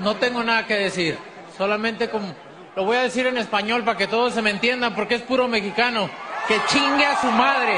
no tengo nada que decir. Solamente como lo voy a decir en español para que todos se me entiendan porque es puro mexicano. Que chingue a su madre.